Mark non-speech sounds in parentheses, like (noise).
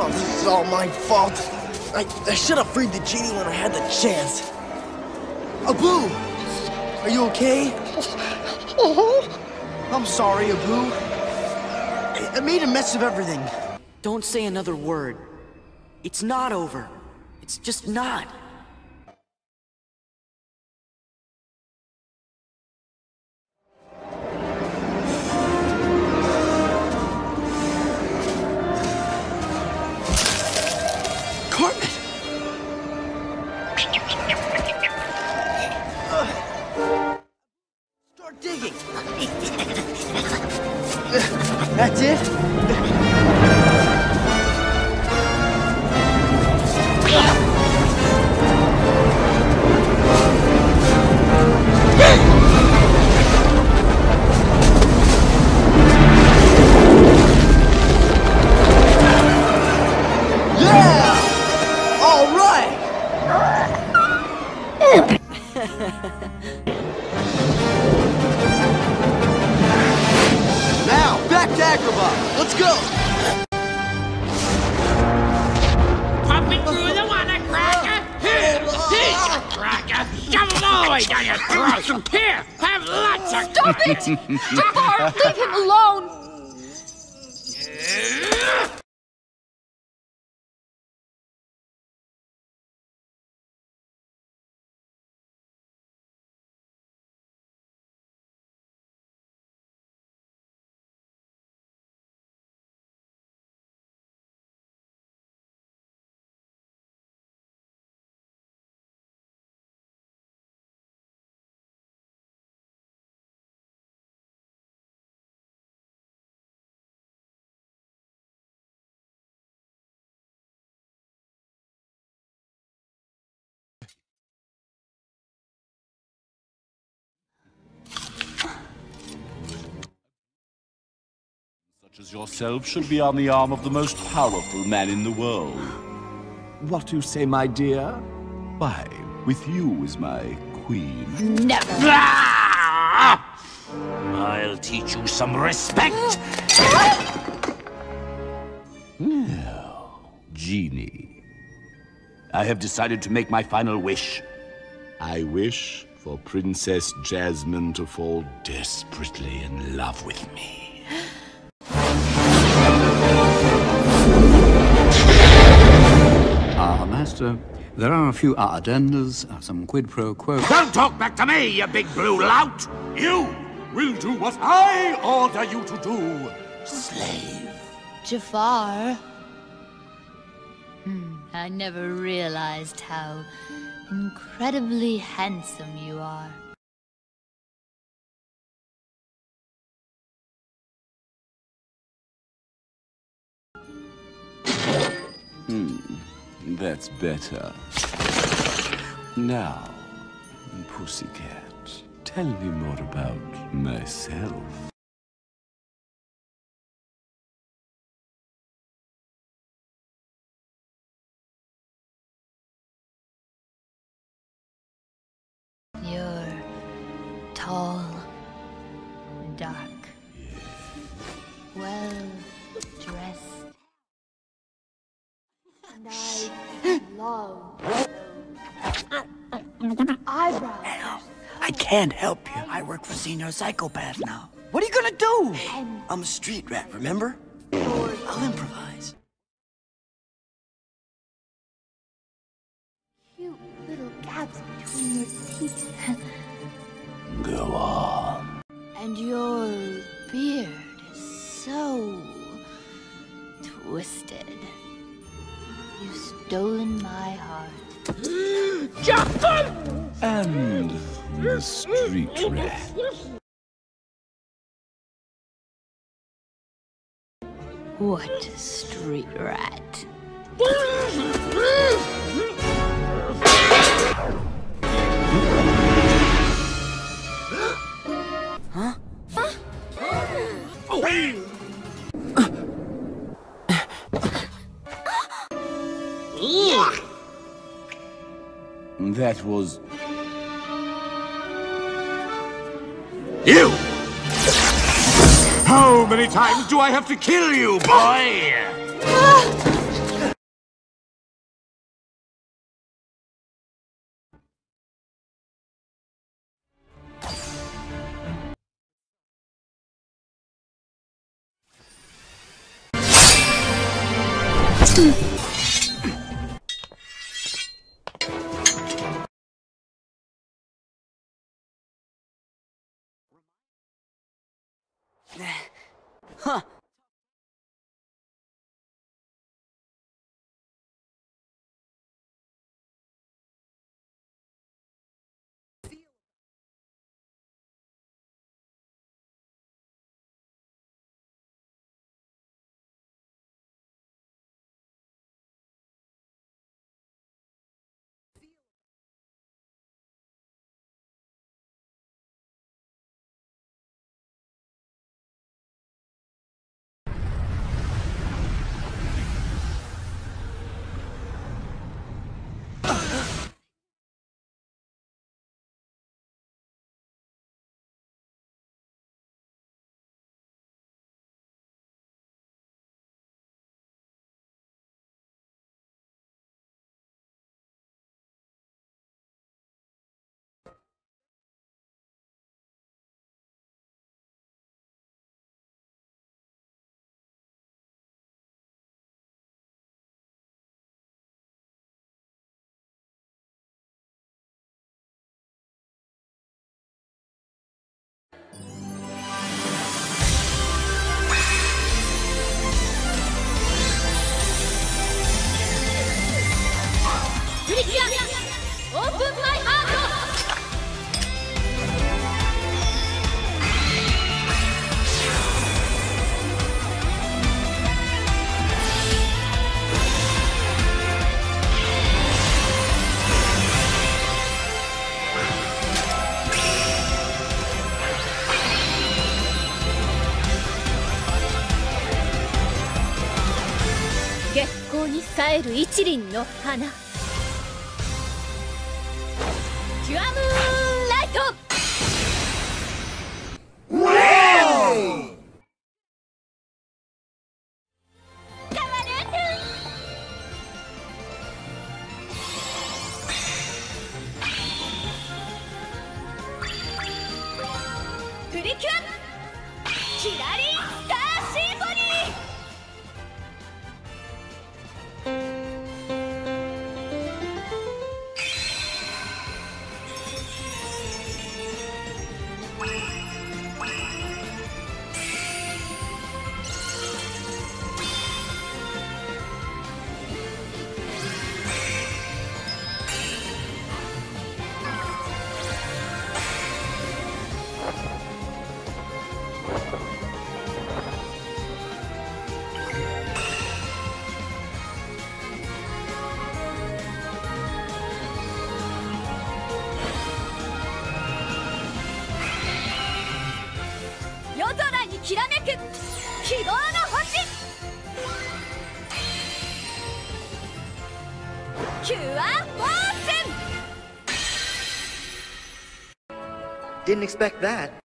Oh, this is all my fault. I, I should have freed the genie when I had the chance. Abu! Are you okay? Uh -huh. I'm sorry, Abu. I, I made a mess of everything. Don't say another word. It's not over. It's just not. That's Shove it all the way down your throat! Here! Have lots of... Stop it! (laughs) Jafar, leave him alone! Such as yourself should be on the arm of the most powerful man in the world. What you say, my dear? Why, with you as my queen. Never! Ah! I'll teach you some respect. now, genie, I have decided to make my final wish. I wish for Princess Jasmine to fall desperately in love with me. Master, there are a few addendas, uh, some quid pro quo. Don't talk back to me, you big blue lout! You will do what I order you to do, slave. Jafar. Hmm, I never realized how incredibly handsome you are. That's better. Now, Pussycat, tell me more about myself. You're tall, dark, well And I love eyebrows. I can't help you. I work for Senior Psychopath now. What are you gonna do? I'm a street rat, remember? I'll improvise. cute little gaps between your teeth. (laughs) And the street rat. What a street rat. That was. You! How many times do I have to kill you, boy? Hmm. 光に冴える一輪の花。キュアムーンライト！キュアフォーチュン Didn't expect that.